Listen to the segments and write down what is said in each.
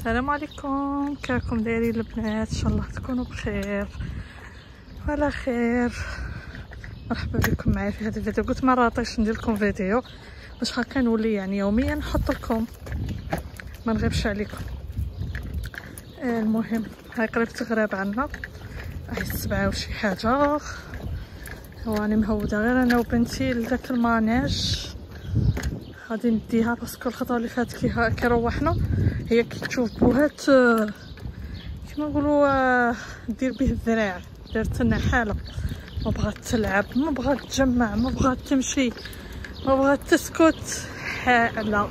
السلام عليكم. كيفكم دايرين البنات؟ إن شاء الله تكونوا بخير. وعلى خير. مرحبا بكم معايا في هذا الفيديو. قلت ما راطيش ندير لكم فيديو. باش هكا نولي يعني يوميا نحط لكم. ما نغيبش عليكم. آه، المهم هاي قريب تغرب عنا هاي السبعة وشي حاجة. واني مهودة غير أنا وبنتي لذاك المانيج. غادي نديها parce que الخطره اللي فاتت كي كي روحنا. هي كي تشوف بوهات كيما نقولوا آه، دير به الذراع. دارت حالة. ما بغات تلعب ما بغات تجمع ما بغات تمشي ما بغات تسكت. حالة.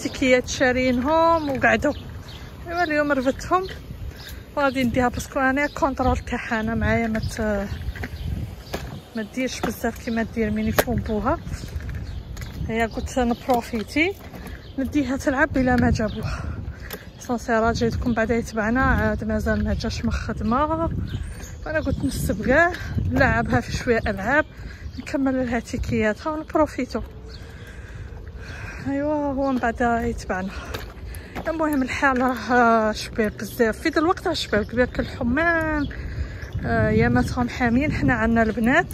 تيكيات شارينهم وقعدوا أيوا اليوم رفدتهم وغادي نديها parce que أنا contrôle تاعها. أنا معايا ما ما ديرش بزاف كيما دير ميني بوها هي قلت نبروفيتي نديها تلعب بلا ما جابوها. سونسيرا جاي تكون بعدا يتبعنا عاد مازال ما جاش من خدمة. أنا قلت نسب كاع نلعبها في شوية ألعاب نكمل لها تيكياتها ونبروفيتو أيوا هو من بعد يتبعنا المهم الحال راه شباب بزاف. في ذا الوقت شباب كبير الحمان آه ياماتهم حامين حنا عندنا البنات.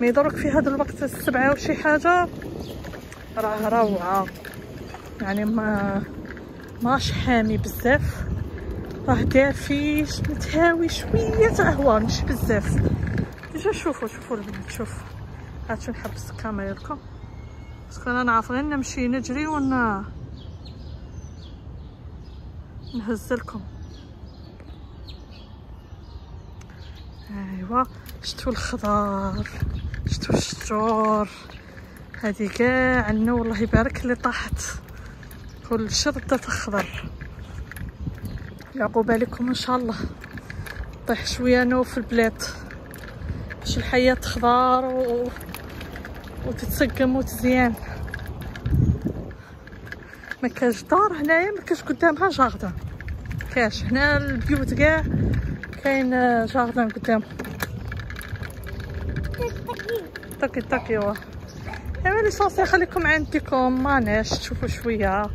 mais درك في هذا الوقت السبعة وشي حاجة؟ راه روعة. يعني ما ماش حامي بزاف. راه دافي. متهاوي شوية هوا ماشي بزاف. déjà شوفوا شوفوا البنات شوف. هاتو نحبس الكاميرا لكم. parce que أنا نعرف غير نمشي نجري ون نهز لكم. ايوا شتو الخضار. شتو الشجور هذه كاع عندنا والله يبارك اللي طاحت. كل شردة تخضر. يعقوب عليكم إن شاء الله. طيح شوية نو في البلاد. باش الحياة تخضر و... وتتسقم وتزيان. ما كاش دار هنايا ما كاش قدامها جاردن كاش هنا البيوت كاع كاين جاردن قدام طاكي واه ايوا ليسونسي خليكم عندكم. ماناش تشوفوا شوية.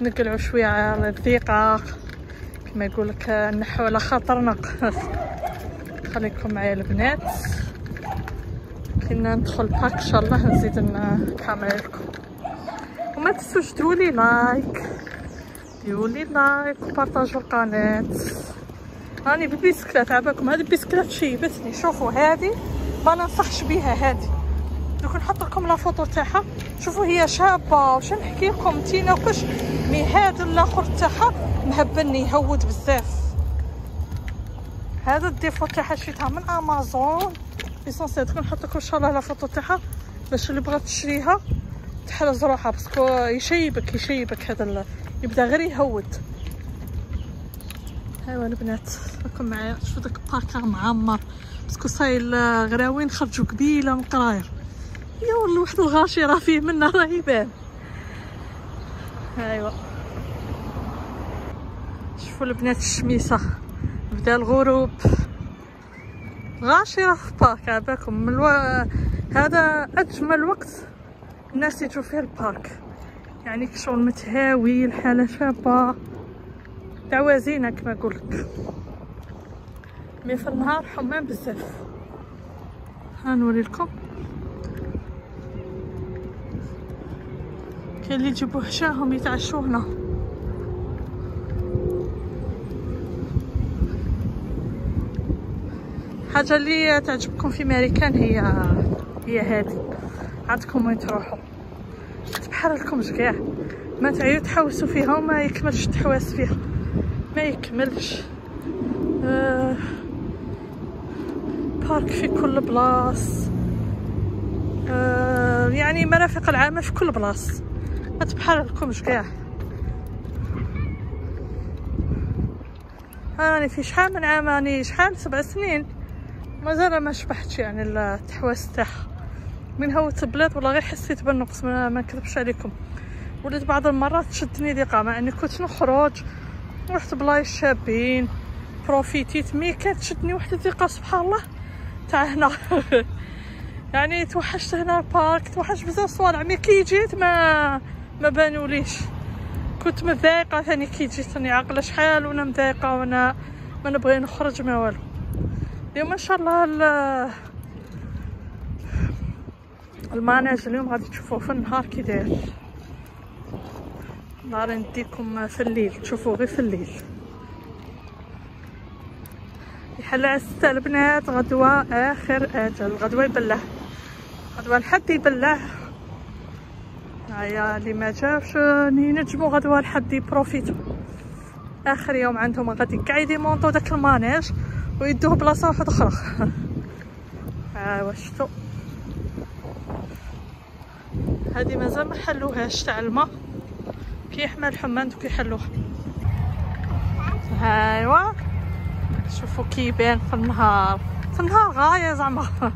نقلعوا شوية على الضيقه كما يقول لك نحو على خاطرنا خليكم معايا البنات. كنا ندخل باك إن شاء الله نزيد الكاميرا لكم. وما تنسوش ديرولي like. ديرولي like وpartageوا القناة. راني بالبيسكلات عباكم. هذه البيسكلات شيبتني شوفوا هذه ما ننصحش بها هذه نحط لكم la photo تاعها. شوفوا هي شابة واش نحكي لكم؟ تينا mais هذا الآخر تاعها. مي البني يهود بزاف. هذا le défaut تاعها شريتها من أمازون. l'essentiel دوك نحط لكم إن شاء الله la photo تاعها. باش اللي بغات تشريها تحرز روحها. parce que يشيبك يشيبك هذا يبدا غير يهود. ايوا البنات راكم معايا؟ شوفوا داك البارك معمر. parce que صايل غراوين خرجوا قبيلة من قراير. يا والله واحد الغاشي راه فيه منا راه يبان ايوا شوفوا البنات الشميسة. بدأ الغروب. غاشي راه في بارك عباكم من ألو... هذا أجمل وقت الناس يجوا فيه البارك. يعني كشغل متهاوي الحاله شابة. دعوة زينة كما قلت. مي في النهار حمام بزاف. هنوري لكم كاين اللي يجيبوا حشاهم يتعشوا هنا حاجة اللي تعجبكم في ماريكان هي هي هذه عندكم وين تروحوا. تبحر لكم كاع ما تعيو تحوسوا فيها وما يكملش التحواس فيها. ما يكملش. آه بارك في كل بلاص. آه يعني مرافق العامة في كل بلاص. ما تبحر لكمش كاع راني في شحال من عام؟ راني شحال؟ سبع سنين. مازال ما شبحتش يعني التحواس تاعها. من هوت البلاد والله غير حسيت بالنقص ما نكذبش عليكم. وليت بعض المرات تشدني ضيقة مع إني كنت نخرج رحت بلايص شابين profitيت mais كانت تشدني واحد الضيقة سبحان الله. تاع هنا. يعني توحشت هنا البارك توحشت بزاف صوالع mais كي جيت ما ما بانوليش. كنت مضايقه ثاني كي جيت ثاني عاقلة. شحال وأنا مضايقه وأنا ما نبغي نخرج ما والو. اليوم إن شاء الله الماناج اليوم غادي تشوفوه في النهار كي داير. نهار نديكم في الليل. تشوفوه غير في الليل. يحل عستا البنات غدوة آخر أجل. غدوة يبلع غدوة لحد يبلع هيا اللي ما جابش ينجمو غدوة لحد يprofiteو آخر يوم عندهم غادي كاع يdémonteو داك ال manège ويدوه بلاصة واحدة أخرى. ها شفتو هادي مازال ما حلوهاش تاع الماء. كيحمى الحماند وكيحلوها أيوا. شوفوا كيبان في النهار. في النهار غاية زعما.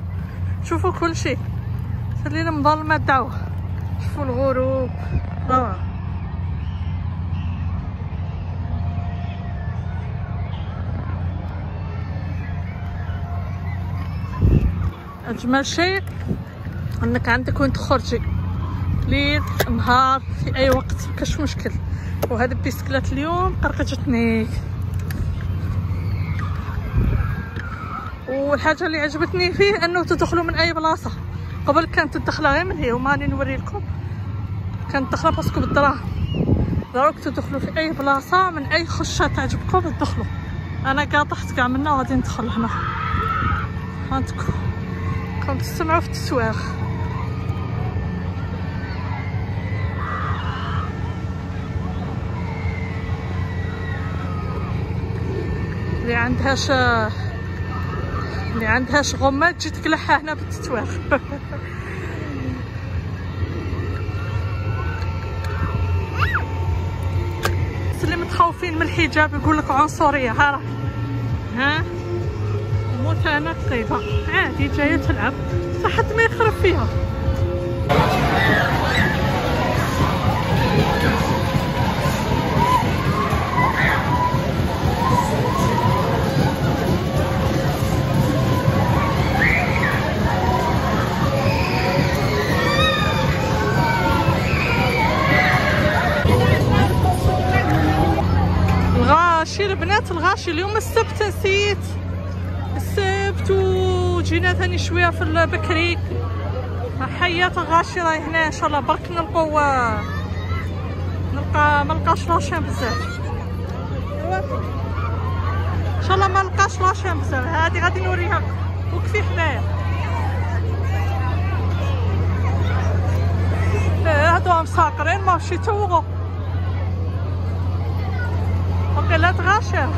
شوفوا كل شيء في الليل مظلمة داو شوفوا الغروب. روعه أجمل شيء إنك عندك وين تخرجي. ليل نهار في أي وقت كاش مشكل. وهذا البيسكلات اليوم قرقجتني والحاجة اللي عجبتني فيه إنه تدخلوا من أي بلاصة. قبل كانت تدخل غير من هي وماني نوري لكم. كانت تدخل باسكو بالدراهم دروك تدخلوا في أي بلاصة من أي خشة تعجبكم تدخلوا. أنا قاطحت كاع منها وغادي ندخل هنا. هانتكم راكم تسمعوا في التسواق اللي عندهاش اللي عندهاش غمة تجي تقلعها هنا بالتتواخ اللي متخوفين من الحجاب يقول لك عنصرية ها ها؟ متنقبة عادي جاية تلعب فحد ما يخرب فيها. الغاشي اليوم السبت نسيت؟ السبت وجينا ثاني شوية في البكري. حيات الغاشي راهي هنا إن شاء الله. برك نلقاو نلقى ما نلقاش لاشين بزاف. إن شاء الله ما نلقاش لاشين بزاف. هذه غادي نوريها. وكفي حنايا. إيه، هادو مساقرين ماشي توغو وقيلا تغاشر.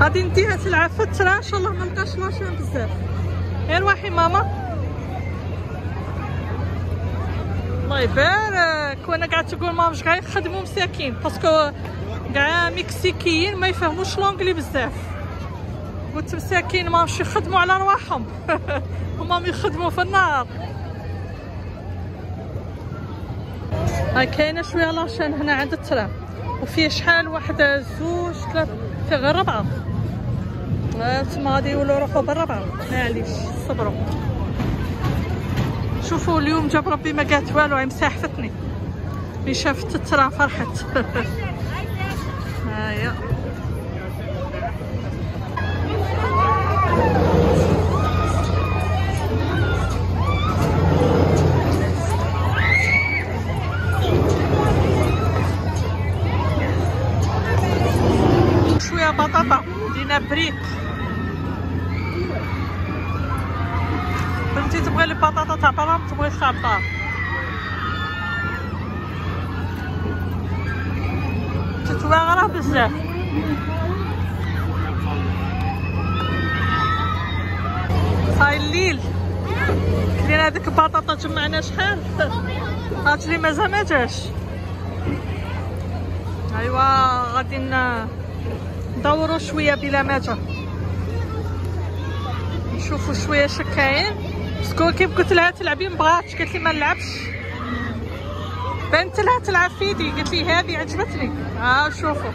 غادي نديها تلعب في الترا إن شاء الله ما نلقاش لاشين بزاف. غير واحد ماما. الله يبارك. وأنا قاعد تقول ماما واش قاعد يخدموا مساكين. باسكو كاع مكسيكيين ما يفهموش لونجلي بزاف. قلت مساكين ما مش يخدموا على رواحهم هما يخدموا في النار. هاي كاينة شوية لاشين هنا عند الترام وفيه شحال واحد زوج ثلاث فيه غير ربعة. تما غادي يولوا روحو بالربعه معليش صبروا. شوفوا اليوم جاب ربي ما قالت والو هي مساحفتني اللي شافت الترا فرحت. هايا شوية بطاطا دينا بريك بنتي تبغي البطاطا تاع برا تبغي خابطه تتواغره بزاف هاي الليل. كلينا هذيك البطاطا جمعنا شحال؟ هاجري مازال ما جاش. أيوا غادي ندورو شوية بلا ما جا. نشوفو شوية شكاين. parce que كيف قلت لها تلعبي مبغاتش قالت لي ما نلعبش. بنت لها تلعب فيدي قلت لي هذه عجبتني. ها شوفوا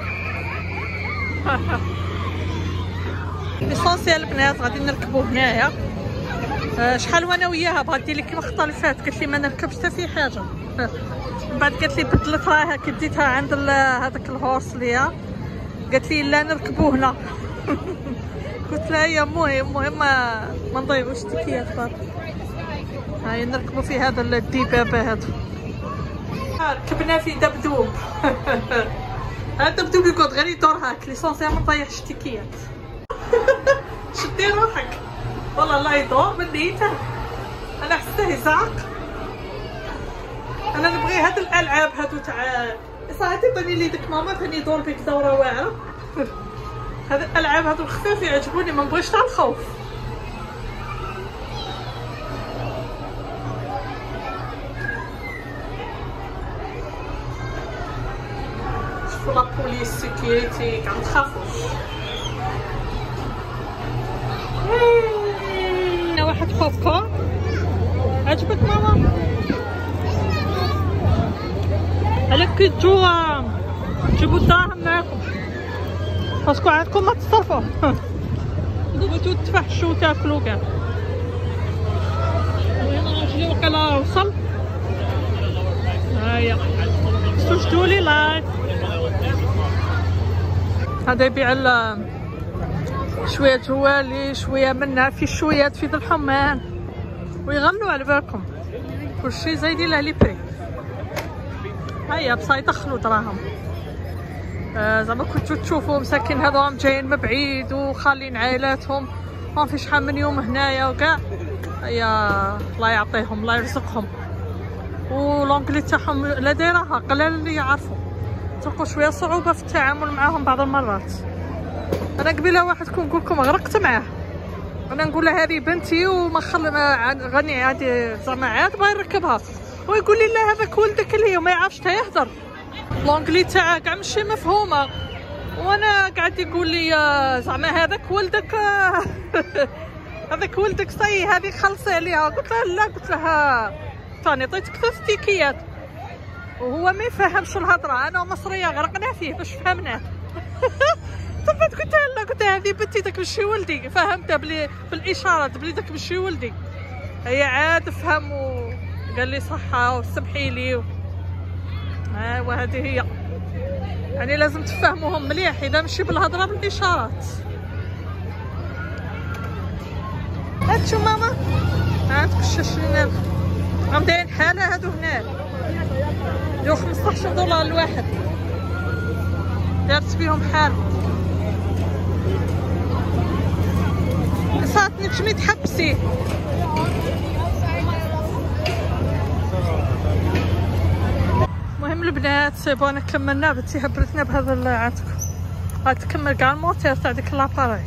l'essentiel البنات غادي نركبو هنايا. آه، شحال وأنا وياها بغات دير لي كيما اللي فات قالت لي ما نركبش حتى في حاجة. من بعد قالت لي بدلت راها كديتها عند هذاك ال horse ليا. قالت لي لا نركبو هنا. قلت لها هي مهم مهم ما, نضيعوش تيكيات برك. هاي نركبوا في هذا الدبابه هذا. ركبنا في دبدوب. هذا الدبدوب يقعد غير يدور هاك. ليسونسيال ما نضيعش تيكيات شدي روحك. والله لا يدور من نيته أنا حسيته يزعق. أنا نبغي هاد الألعاب هادو تاع صراحة عطيني لي ديك ماما ثاني يدور بك دورة واعرة. هاد الألعاب هادو الخفاف يعجبوني ما نبغيش تاع الخوف. شوفوا la police security كاع متخافوش هنا واحد بوب كورن عجبك ماما على كي تجو تجيبو الدراهم معاكم باسكو عندكم ما تصرفوا بغيتو تفحشوا وتاكلوا كاع وهنا راجلي وقيلا وصل هيا شفتوا لي لايك هذا يبيع شوية جوالي شوية منها في شويات في ذا الحمان. ويغنوا على بالكم. كلشي زايدين له لي بري. هيا بصا يدخلوا دراهم. آه زعما كنتو تشوفوا مساكين هذوهم جايين من بعيد وخالين عائلاتهم. ما في شحال من يوم هنايا وكاع. هيا الله يعطيهم الله يرزقهم. ولونجلي تاعهم لا دايرها قلال اللي يعرفوا. تلقوا شوية صعوبة في التعامل معاهم بعض المرات. أنا قبيلة واحد كون نقول لكم غرقت معاه. أنا نقول له هذه بنتي وما خل غني عادي زعما عاد باغي يركبها. ويقول لي لا هذاك ولدك اللي ما يعرفش حتى يهضر. لونجلي تاعه كاع ماشي مفهومة. وأنا قاعد يقول لي زعما هذاك ولدك هذاك ولدك صي هذه خلصي عليها. قلت له لا قلت لها ثاني عطيتك ثلاث تيكيات وهو ما يفهمش الهضرة. أنا مصرية غرقنا فيه باش فهمناه صفات قلت لا قلت هذه بنتي داك ماشي ولدي. فهمتها بلي بالاشارات بلي داك ماشي ولدي. هي عاد فهم وقال لي صحة وسمحي لي. ها وهذه هي. يعني لازم تفهموهم مليح إذا ماشي بالهضرة بالإشارات. هاتشو ماما؟ عندك الشاشين راهم دايرين حاله هادو هنا. يو 15 دولار الواحد دارت بيهم حال. صاتني تشمي تحبسي المهم البنات سيبونا كملنا بنتي هبرتنا بهذا عندكم غتكمل كاع الموتير تاع ديك لاباري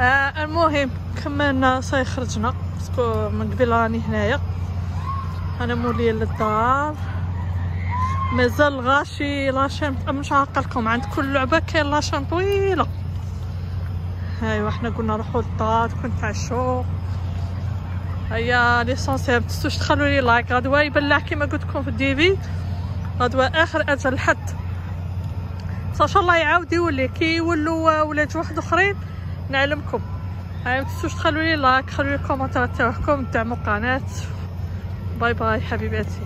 آه المهم كملنا صاي خرجنا. باسكو من قبل راني هنايا. أنا موليه للدار مازال غاشي la chaîne مش عاقل لكم عند كل لعبة كاين la chaîne طويله ايوا حنا قلنا نروحو للدار كون نتعشو هيا l'essentiel متنسوش تخلوا لي like غدوه يبلع كيما قلت لكم في ال début غدوه آخر أجل الحد. إن شاء الله يعاود يولي. كي يولوا ولاد واحد أخرين نعلمكم. هيا متنسوش تخلوا لي like خلوا لي كومنتات تاعكم دعموا القناه bye bye حبيباتي.